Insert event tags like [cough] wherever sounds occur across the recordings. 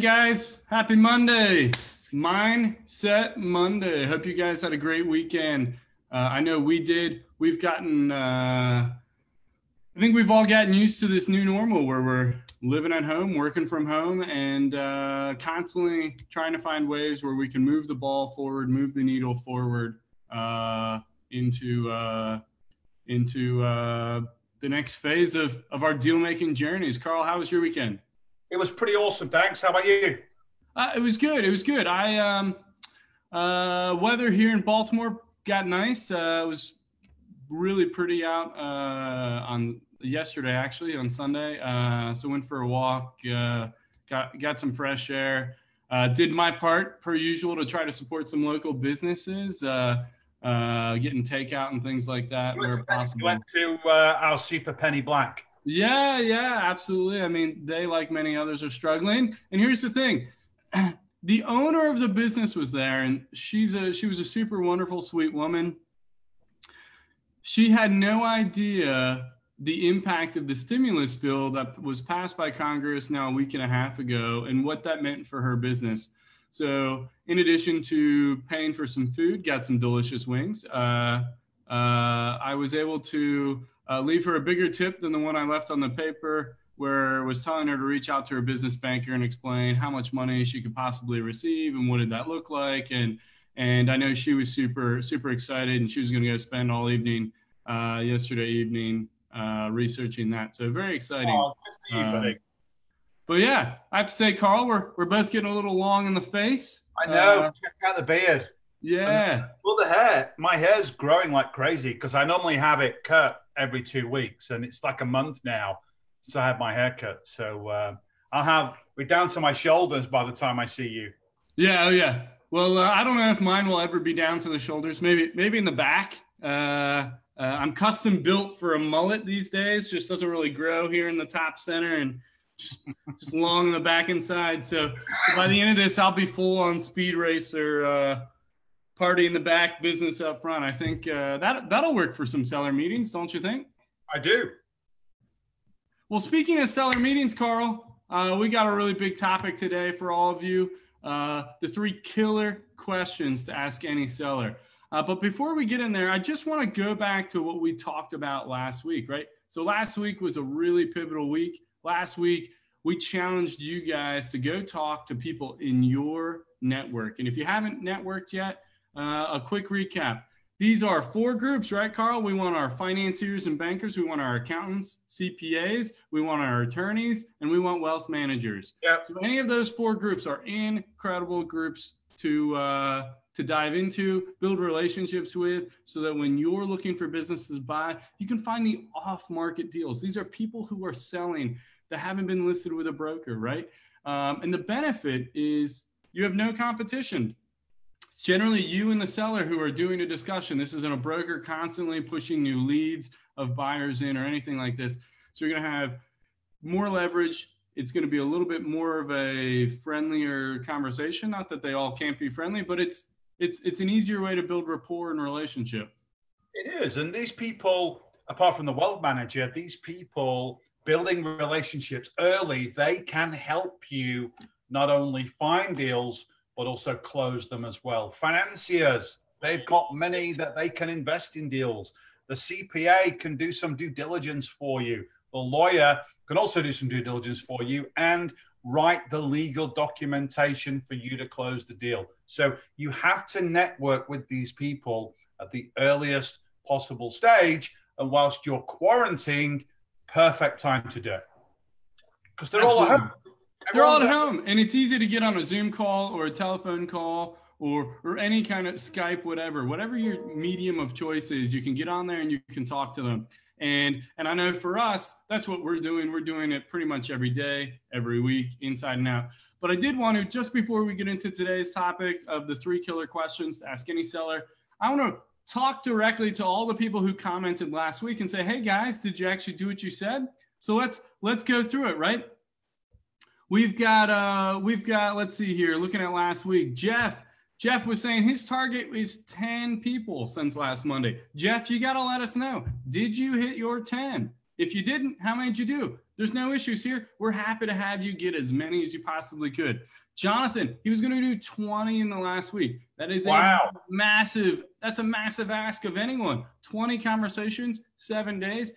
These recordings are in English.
Guys, happy Monday. Mindset Monday. Hope you guys had a great weekend. Uh, I know we did. We've gotten, uh, I think we've all gotten used to this new normal where we're living at home, working from home, and uh, constantly trying to find ways where we can move the ball forward, move the needle forward uh, into uh, into uh, the next phase of, of our deal making journeys. Carl, how was your weekend? It was pretty awesome. Thanks. How about you? Uh, it was good. It was good. I um, uh, weather here in Baltimore got nice. Uh, it was really pretty out uh, on yesterday, actually on Sunday. Uh, so went for a walk. Uh, got got some fresh air. Uh, did my part per usual to try to support some local businesses. Uh, uh, getting takeout and things like that where possible. went to uh, our Super Penny Black. Yeah, yeah, absolutely. I mean, they, like many others, are struggling. And here's the thing [clears throat] the owner of the business was there, and she's a she was a super wonderful, sweet woman. She had no idea the impact of the stimulus bill that was passed by Congress now a week and a half ago and what that meant for her business. So, in addition to paying for some food, got some delicious wings. Uh, uh, I was able to uh, leave her a bigger tip than the one I left on the paper, where I was telling her to reach out to her business banker and explain how much money she could possibly receive and what did that look like. And and I know she was super super excited, and she was going to go spend all evening uh, yesterday evening uh, researching that. So very exciting. Oh, you. But yeah, I have to say, Carl, we're we're both getting a little long in the face. I know. Uh, Check out the beard. yeah. Well, the hair. My hair's growing like crazy because I normally have it cut every two weeks, and it's like a month now since I had my haircut. So uh, I'll have we're down to my shoulders by the time I see you. Yeah, oh yeah. Well, uh, I don't know if mine will ever be down to the shoulders. Maybe, maybe in the back. Uh, uh, I'm custom built for a mullet these days. Just doesn't really grow here in the top center and just just [laughs] long in the back and side. So, so by the end of this, I'll be full on speed racer, uh, party in the back, business up front. I think uh, that that'll work for some seller meetings, don't you think? I do. Well, speaking of seller meetings, Carl, uh, we got a really big topic today for all of you. Uh, the three killer questions to ask any seller. Uh, but before we get in there, I just want to go back to what we talked about last week, right? So last week was a really pivotal week. Last week, we challenged you guys to go talk to people in your network. And if you haven't networked yet, uh, a quick recap. These are four groups, right, Carl? We want our financiers and bankers, we want our accountants, CPAs, we want our attorneys, and we want wealth managers. Yep. So any of those four groups are incredible groups to uh, to dive into, build relationships with, so that when you're looking for businesses to buy, you can find the off-market deals. These are people who are selling that haven't been listed with a broker, right? Um, and the benefit is you have no competition. It's generally you and the seller who are doing a discussion. This isn't a broker constantly pushing new leads of buyers in or anything like this. So you're going to have more leverage. It's going to be a little bit more of a friendlier conversation. Not that they all can't be friendly, but it's it's it's an easier way to build rapport and relationship. It is. And these people, apart from the wealth manager, these people building relationships early, they can help you not only find deals, but also close them as well. Financiers, they've got money that they can invest in deals. The CPA can do some due diligence for you. The lawyer can also do some due diligence for you and write the legal documentation for you to close the deal. So you have to network with these people at the earliest possible stage. And whilst you're quarantined, perfect time to do it. Because they're all at home. They're all at home, and it's easy to get on a Zoom call or a telephone call or or any kind of Skype, whatever, whatever your medium of choice is. You can get on there and you can talk to them. And and I know for us, that's what we're doing. We're doing it pretty much every day, every week, inside and out. But I did want to just before we get into today's topic of the three killer questions to ask any seller, I want to talk directly to all the people who commented last week and say, "Hey guys, did you actually do what you said?" So let's let's go through it, right? We've got uh we've got let's see here, looking at last week, Jeff Jeff was saying his target is 10 people since last Monday. Jeff, you got to let us know. Did you hit your 10? If you didn't, how many did you do? There's no issues here. We're happy to have you get as many as you possibly could. Jonathan, he was going to do 20 in the last week. That is wow. a massive, that's a massive ask of anyone. 20 conversations, seven days.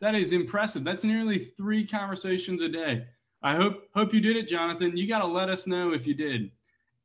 That is impressive. That's nearly three conversations a day. I hope hope you did it, Jonathan. You got to let us know if you did.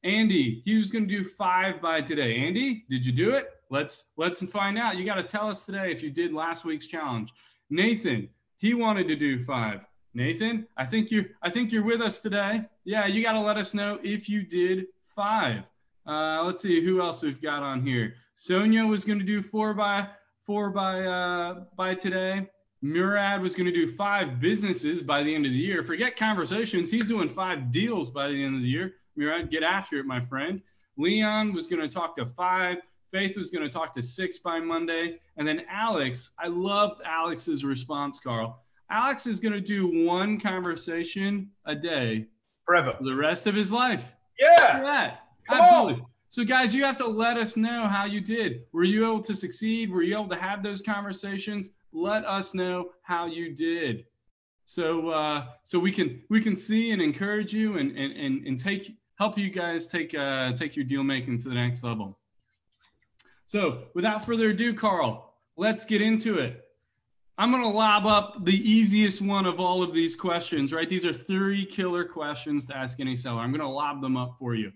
Andy, he was going to do five by today. Andy, did you do it? Let's let's find out. You got to tell us today if you did last week's challenge. Nathan, he wanted to do five. Nathan, I think you I think you're with us today. Yeah, you got to let us know if you did five. Uh, let's see who else we've got on here. Sonia was going to do four by four by uh, by today. Murad was going to do five businesses by the end of the year. Forget conversations. He's doing five deals by the end of the year. Murad, get after it, my friend. Leon was going to talk to five. Faith was going to talk to six by Monday. And then Alex, I loved Alex's response, Carl. Alex is going to do one conversation a day forever for the rest of his life. Yeah. That. Absolutely. On. So, guys, you have to let us know how you did. Were you able to succeed? Were you able to have those conversations? Let us know how you did. So, uh, so we can we can see and encourage you and and and, and take help you guys take uh, take your deal making to the next level. So without further ado, Carl, let's get into it. I'm going to lob up the easiest one of all of these questions, right? These are three killer questions to ask any seller. I'm going to lob them up for you.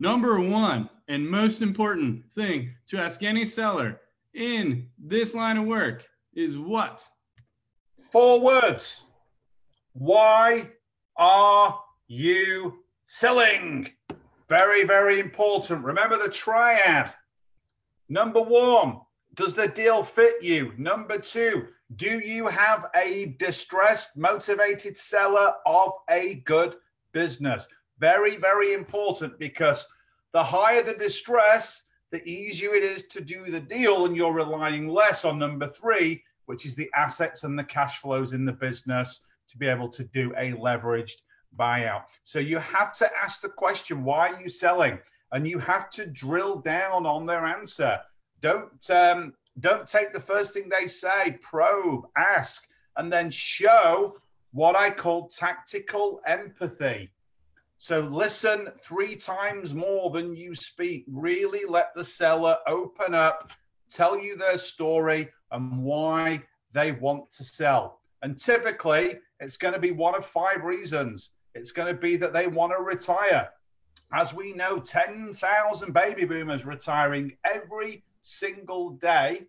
Number one, and most important thing to ask any seller in this line of work is what? Four words. Why are you selling? Very, very important. Remember the triad Number one, does the deal fit you? Number two, do you have a distressed, motivated seller of a good business? Very, very important because the higher the distress, the easier it is to do the deal, and you're relying less on number three, which is the assets and the cash flows in the business to be able to do a leveraged buyout. So you have to ask the question why are you selling? and you have to drill down on their answer. Don't um, don't take the first thing they say. Probe, ask, and then show what I call tactical empathy. So listen three times more than you speak. Really let the seller open up, tell you their story and why they want to sell. And typically, it's going to be one of five reasons. It's going to be that they want to retire as we know, 10,000 baby boomers retiring every single day,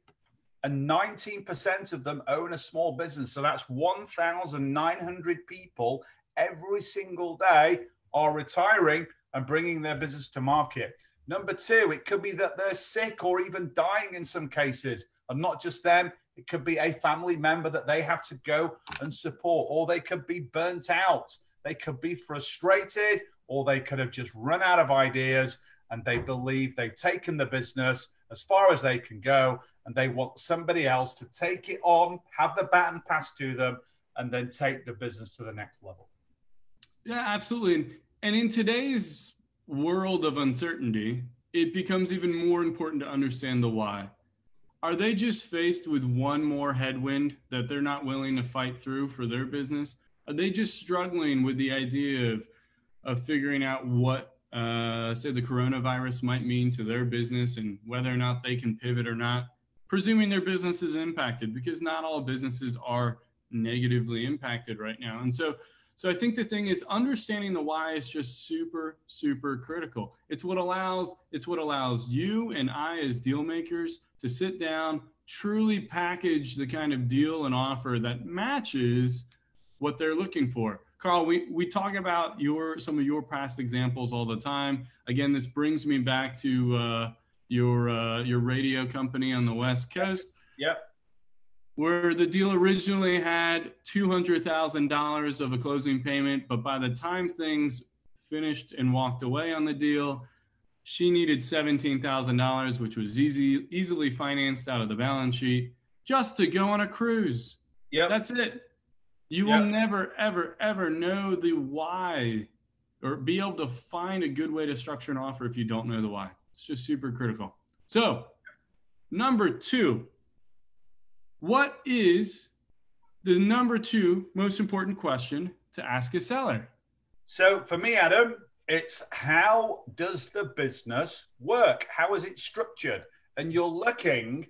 and 19% of them own a small business. So that's 1,900 people every single day are retiring and bringing their business to market. Number two, it could be that they're sick or even dying in some cases. And not just them, it could be a family member that they have to go and support, or they could be burnt out. They could be frustrated, or they could have just run out of ideas and they believe they've taken the business as far as they can go and they want somebody else to take it on, have the baton passed to them, and then take the business to the next level. Yeah, absolutely. And in today's world of uncertainty, it becomes even more important to understand the why. Are they just faced with one more headwind that they're not willing to fight through for their business? Are they just struggling with the idea of of figuring out what uh, say the coronavirus might mean to their business and whether or not they can pivot or not, presuming their business is impacted because not all businesses are negatively impacted right now. And so, so I think the thing is understanding the why is just super, super critical. It's what allows, it's what allows you and I as deal makers to sit down, truly package the kind of deal and offer that matches what they're looking for. Carl, we, we talk about your some of your past examples all the time. Again, this brings me back to uh, your uh, your radio company on the West Coast. Yep. Where the deal originally had two hundred thousand dollars of a closing payment, but by the time things finished and walked away on the deal, she needed seventeen thousand dollars, which was easy easily financed out of the balance sheet, just to go on a cruise. Yeah, that's it. You will never, ever, ever know the why or be able to find a good way to structure an offer if you don't know the why. It's just super critical. So, number two, what is the number two most important question to ask a seller? So for me, Adam, it's how does the business work? How is it structured? And you're looking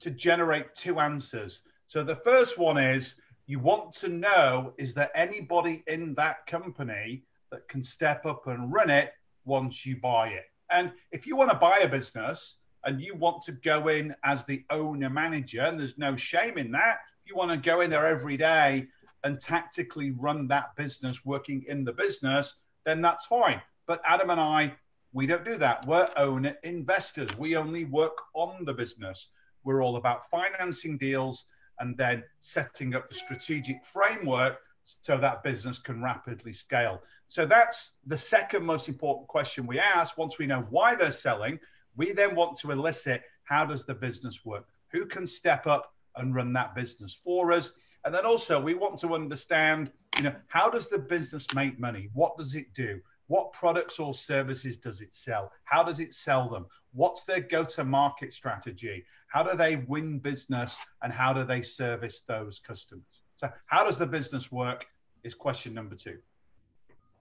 to generate two answers. So the first one is you want to know is there anybody in that company that can step up and run it once you buy it? And if you want to buy a business and you want to go in as the owner manager, and there's no shame in that, if you want to go in there every day and tactically run that business working in the business, then that's fine. But Adam and I, we don't do that. We're owner investors. We only work on the business. We're all about financing deals and then setting up the strategic framework so that business can rapidly scale. So that's the second most important question we ask. Once we know why they're selling, we then want to elicit how does the business work? Who can step up and run that business for us? And then also we want to understand, you know, how does the business make money? What does it do? What products or services does it sell? How does it sell them? What's their go to market strategy? How do they win business and how do they service those customers? So, how does the business work is question number two.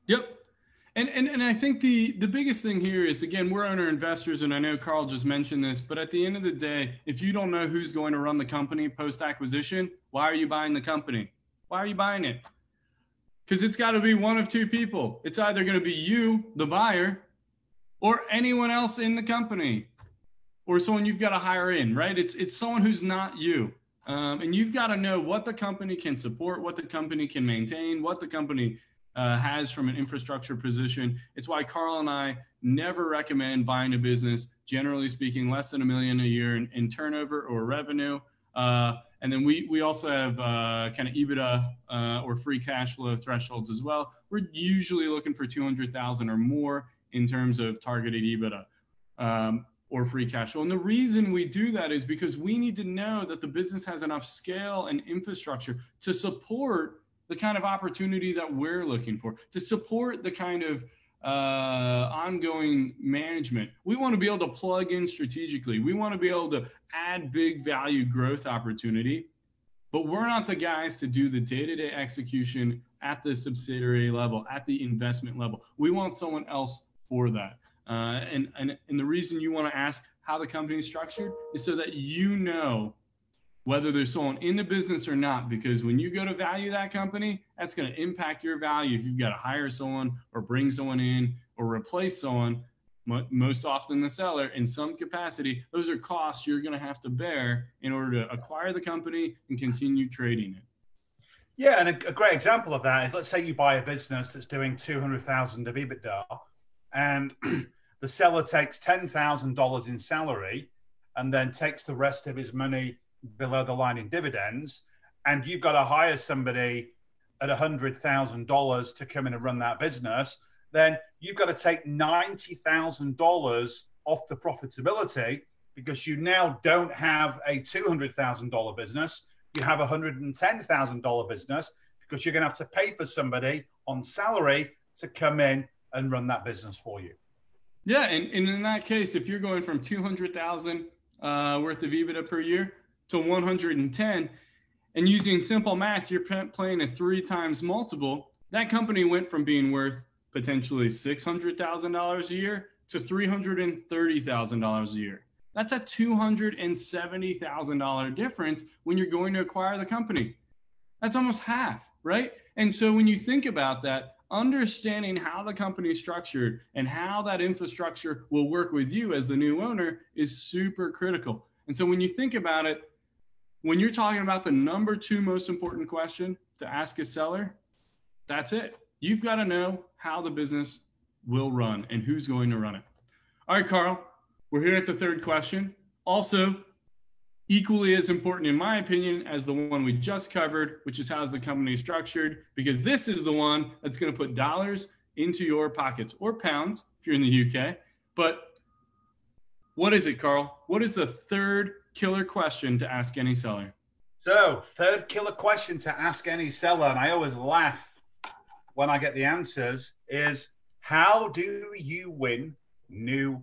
Yep. And, and, and I think the, the biggest thing here is again, we're owner investors, and I know Carl just mentioned this, but at the end of the day, if you don't know who's going to run the company post acquisition, why are you buying the company? Why are you buying it? Because it's got to be one of two people. It's either going to be you, the buyer, or anyone else in the company, or someone you've got to hire in, right? It's it's someone who's not you. Um, and you've got to know what the company can support, what the company can maintain, what the company uh, has from an infrastructure position. It's why Carl and I never recommend buying a business, generally speaking, less than a million a year in, in turnover or revenue. Uh, and then we, we also have uh, kind of EBITDA uh, or free cash flow thresholds as well. We're usually looking for 200,000 or more in terms of targeted EBITDA. Um, or free cash flow. And the reason we do that is because we need to know that the business has enough scale and infrastructure to support the kind of opportunity that we're looking for, to support the kind of uh, ongoing management. We want to be able to plug in strategically. We want to be able to add big value growth opportunity, but we're not the guys to do the day to day execution at the subsidiary level, at the investment level. We want someone else for that. Uh, and, and, and the reason you want to ask how the company is structured is so that you know whether there's someone in the business or not. Because when you go to value that company, that's going to impact your value if you've got to hire someone or bring someone in or replace someone. Most often, the seller in some capacity, those are costs you're going to have to bear in order to acquire the company and continue trading it. Yeah, and a, a great example of that is let's say you buy a business that's doing 200,000 of EBITDA and [clears throat] the seller takes $10,000 in salary and then takes the rest of his money below the line in dividends, and you've got to hire somebody at $100,000 to come in and run that business, then you've got to take $90,000 off the profitability because you now don't have a $200,000 business. You have a $110,000 business because you're going to have to pay for somebody on salary to come in and run that business for you. Yeah, and, and in that case, if you're going from 200,000 uh, worth of EBITDA per year to 110, and using simple math, you're playing a three times multiple. That company went from being worth potentially $600,000 a year to $330,000 a year. That's a $270,000 difference when you're going to acquire the company. That's almost half, right? And so when you think about that, understanding how the company is structured and how that infrastructure will work with you as the new owner is super critical. And so when you think about it, when you're talking about the number two most important question to ask a seller, that's it. You've got to know how the business will run and who's going to run it. All right, Carl, we're here at the third question. Also, equally as important, in my opinion, as the one we just covered, which is how's the company structured, because this is the one that's going to put dollars into your pockets or pounds if you're in the UK. But what is it, Carl? What is the third killer question to ask any seller? So, third killer question to ask any seller, and I always laugh when I get the answers, is how do you win new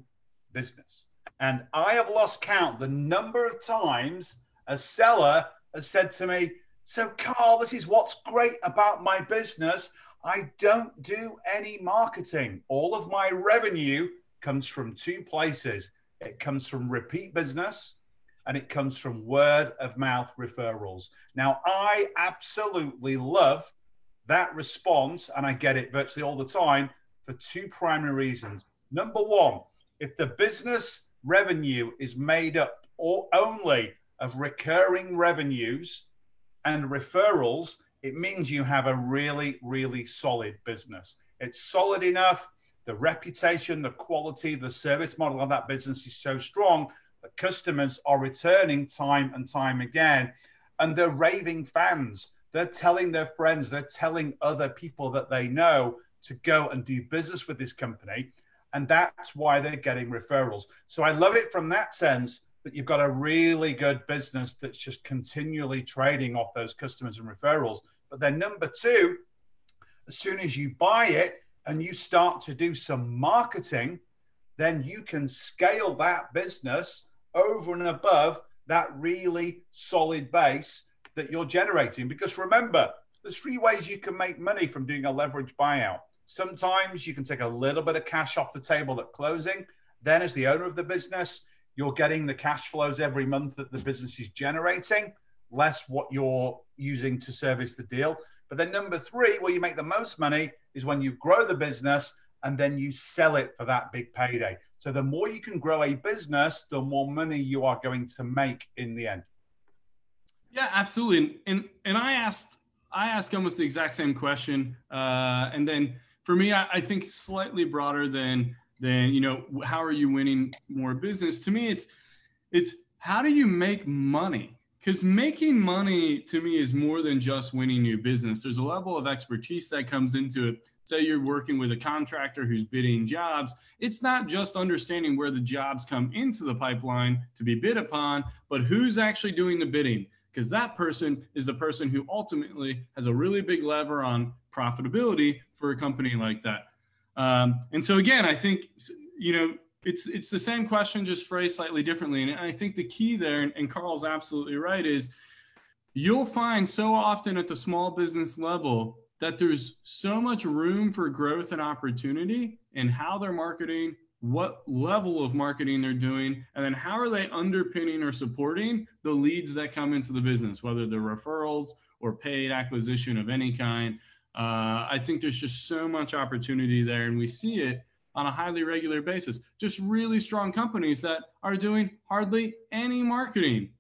business? And I have lost count the number of times a seller has said to me, So, Carl, this is what's great about my business. I don't do any marketing. All of my revenue comes from two places it comes from repeat business and it comes from word of mouth referrals. Now, I absolutely love that response, and I get it virtually all the time for two primary reasons. Number one, if the business revenue is made up or only of recurring revenues and referrals, it means you have a really, really solid business. It's solid enough. The reputation, the quality, the service model of that business is so strong customers are returning time and time again. And they're raving fans. They're telling their friends, they're telling other people that they know to go and do business with this company. And that's why they're getting referrals. So I love it from that sense that you've got a really good business that's just continually trading off those customers and referrals. But then, number two, as soon as you buy it and you start to do some marketing, then you can scale that business over and above that really solid base that you're generating. Because remember, there's three ways you can make money from doing a leverage buyout. Sometimes you can take a little bit of cash off the table at closing. Then, as the owner of the business, you're getting the cash flows every month that the business is generating, less what you're using to service the deal. But then, number three, where you make the most money is when you grow the business and then you sell it for that big payday. So, the more you can grow a business, the more money you are going to make in the end. Yeah, absolutely. And and and I asked I asked almost the exact same question, uh, and then for me, I, I think slightly broader than than you know how are you winning more business. To me, it's it's how do you make money because making money to me is more than just winning new business there's a level of expertise that comes into it say you're working with a contractor who's bidding jobs it's not just understanding where the jobs come into the pipeline to be bid upon but who's actually doing the bidding because that person is the person who ultimately has a really big lever on profitability for a company like that. Um, and so again, I think you know it's it's the same question, just phrased slightly differently. And I think the key there, and, and Carl's absolutely right, is you'll find so often at the small business level that there's so much room for growth and opportunity in how they're marketing, what level of marketing they're doing, and then how are they underpinning or supporting the leads that come into the business, whether they're referrals or paid acquisition of any kind. Uh, I think there's just so much opportunity there, and we see it on a highly regular basis. Just really strong companies that are doing hardly any marketing.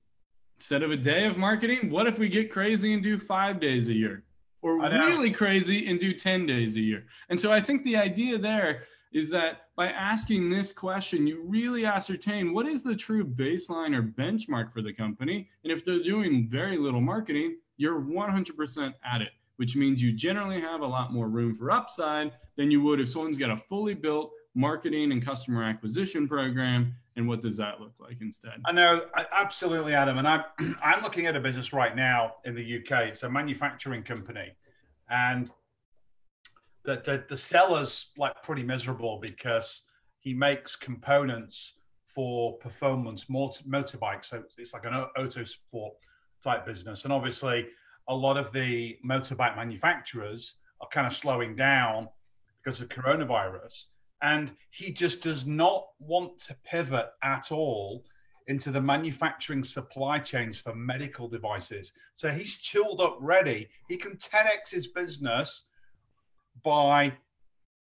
Instead of a day of marketing, what if we get crazy and do five days a year? Or really crazy and do 10 days a year? And so I think the idea there is that by asking this question, you really ascertain what is the true baseline or benchmark for the company. And if they're doing very little marketing, you're 100% at it which means you generally have a lot more room for upside than you would if someone's got a fully built marketing and customer acquisition program. And what does that look like instead? I know, absolutely, Adam. And I'm, [clears throat] I'm looking at a business right now in the UK. It's a manufacturing company. And the, the, the seller's like pretty miserable because he makes components for performance motor, motorbikes. So it's like an auto sport type business. And obviously, a lot of the motorbike manufacturers are kind of slowing down because of coronavirus. And he just does not want to pivot at all into the manufacturing supply chains for medical devices. So he's chilled up ready. He can 10x his business by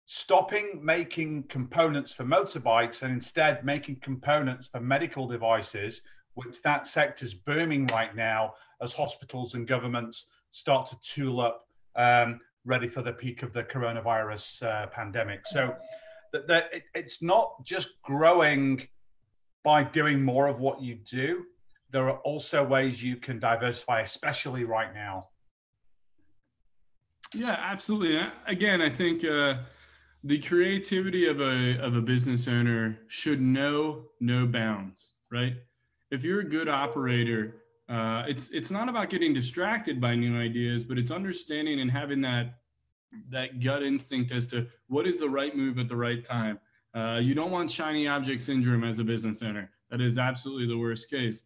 stopping making components for motorbikes and instead making components for medical devices which that sector is booming right now as hospitals and governments start to tool up um, ready for the peak of the coronavirus uh, pandemic. So that, that it, it's not just growing by doing more of what you do. There are also ways you can diversify, especially right now. Yeah, absolutely. Again, I think uh, the creativity of a of a business owner should know no bounds, right? if you're a good operator, uh, it's it's not about getting distracted by new ideas, but it's understanding and having that that gut instinct as to what is the right move at the right time. Uh, you don't want shiny object syndrome as a business owner. That is absolutely the worst case.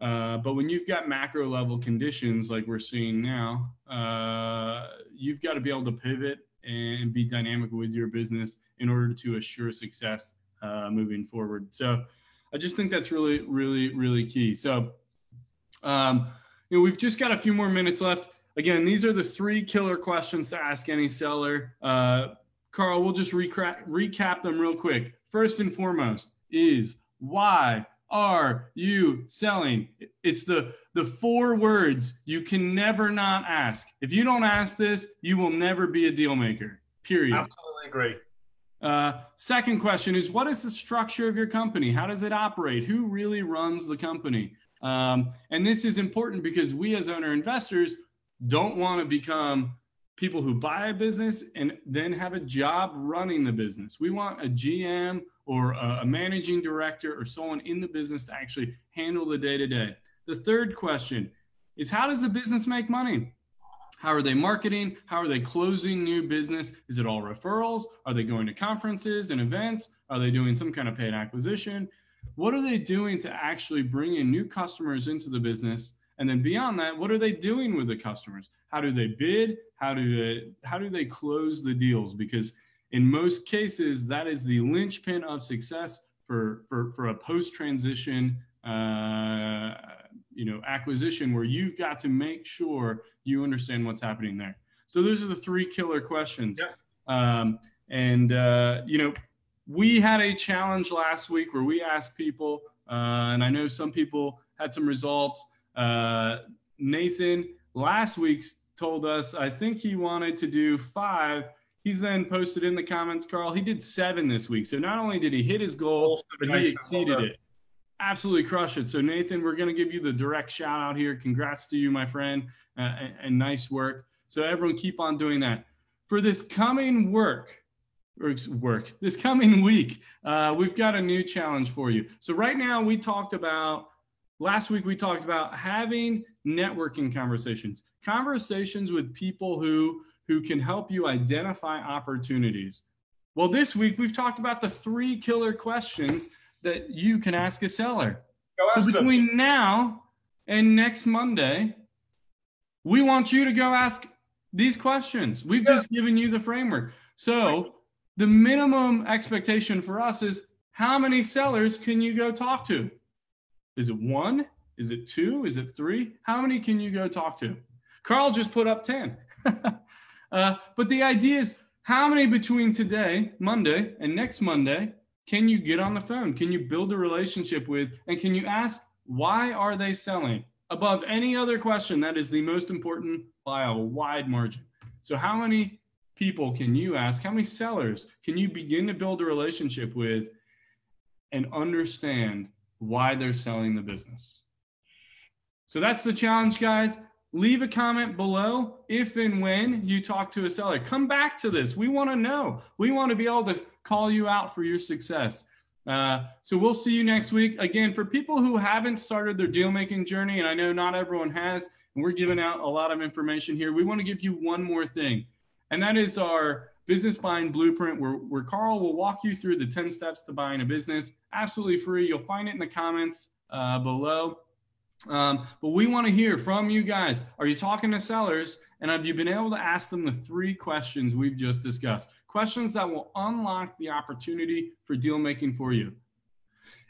Uh, but when you've got macro level conditions like we're seeing now, uh, you've got to be able to pivot and be dynamic with your business in order to assure success uh, moving forward. So I just think that's really, really, really key. So, um, you know, we've just got a few more minutes left. Again, these are the three killer questions to ask any seller. Uh, Carl, we'll just recap, recap them real quick. First and foremost is why are you selling? It's the the four words you can never not ask. If you don't ask this, you will never be a deal maker. Period. Absolutely agree. Uh, second question is what is the structure of your company? How does it operate? Who really runs the company? Um, and this is important because we as owner investors don't want to become people who buy a business and then have a job running the business. We want a GM or a, managing director or someone in the business to actually handle the day to day. The third question is how does the business make money? How are they marketing? How are they closing new business? Is it all referrals? Are they going to conferences and events? Are they doing some kind of paid acquisition? What are they doing to actually bring in new customers into the business? And then beyond that, what are they doing with the customers? How do they bid? How do they how do they close the deals? Because in most cases, that is the linchpin of success for for, for a post transition uh, you know acquisition where you've got to make sure you understand what's happening there so those are the three killer questions yeah. um, and uh, you know we had a challenge last week where we asked people uh, and i know some people had some results uh, nathan last week told us i think he wanted to do five he's then posted in the comments carl he did seven this week so not only did he hit his goal but he exceeded it absolutely crush it. So Nathan, we're going to give you the direct shout out here. Congrats to you, my friend, uh, and, and, nice work. So everyone, keep on doing that. For this coming work, or work this coming week, uh, we've got a new challenge for you. So right now, we talked about last week. We talked about having networking conversations, conversations with people who who can help you identify opportunities. Well, this week we've talked about the three killer questions that you can ask a seller. so between them. now and next Monday, we want you to go ask these questions. We've yeah. just given you the framework. So the minimum expectation for us is how many sellers can you go talk to? Is it one? Is it two? Is it three? How many can you go talk to? Carl just put up 10. [laughs] uh, but the idea is how many between today, Monday, and next Monday can you get on the phone? Can you build a relationship with? And can you ask, why are they selling? Above any other question, that is the most important by a wide margin. So, how many people can you ask? How many sellers can you begin to build a relationship with and understand why they're selling the business? So, that's the challenge, guys leave a comment below if and when you talk to a seller. Come back to this. We want to know. We want to be able to call you out for your success. Uh, so we'll see you next week. Again, for people who haven't started their deal making journey, and I know not everyone has, and we're giving out a lot of information here, we want to give you one more thing, and that is our business buying blueprint where, where Carl will walk you through the 10 steps to buying a business absolutely free. You'll find it in the comments uh, below. Um, but we want to hear from you guys. Are you talking to sellers? And have you been able to ask them the three questions we've just discussed? Questions that will unlock the opportunity for deal making for you.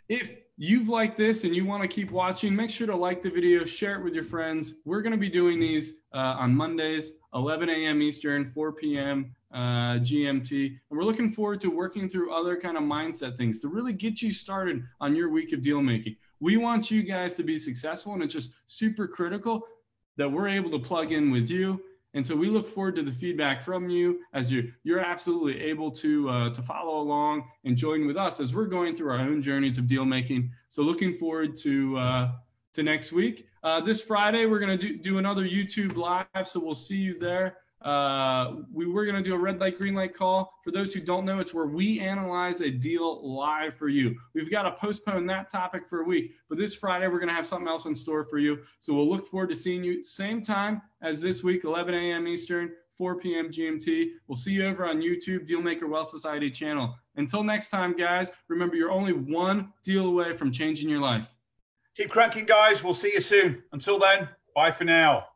If you've liked this and you want to keep watching, make sure to like the video, share it with your friends. We're going to be doing these uh, on Mondays, 11 a.m. Eastern, 4 p.m. Uh, GMT. And we're looking forward to working through other kind of mindset things to really get you started on your week of deal making. We want you guys to be successful, and it's just super critical that we're able to plug in with you. And so we look forward to the feedback from you as you're, you're absolutely able to, uh, to follow along and join with us as we're going through our own journeys of deal making. So looking forward to, uh, to next week. Uh, this Friday, we're going to do, do another YouTube live. So we'll see you there. Uh, we were going to do a red light, green light call. For those who don't know, it's where we analyze a deal live for you. We've got to postpone that topic for a week, but this Friday, we're going to have something else in store for you. So we'll look forward to seeing you same time as this week, 11 a.m. Eastern, 4 p.m. GMT. We'll see you over on YouTube, Dealmaker Wealth Society channel. Until next time, guys, remember you're only one deal away from changing your life. Keep cranking, guys. We'll see you soon. Until then, bye for now.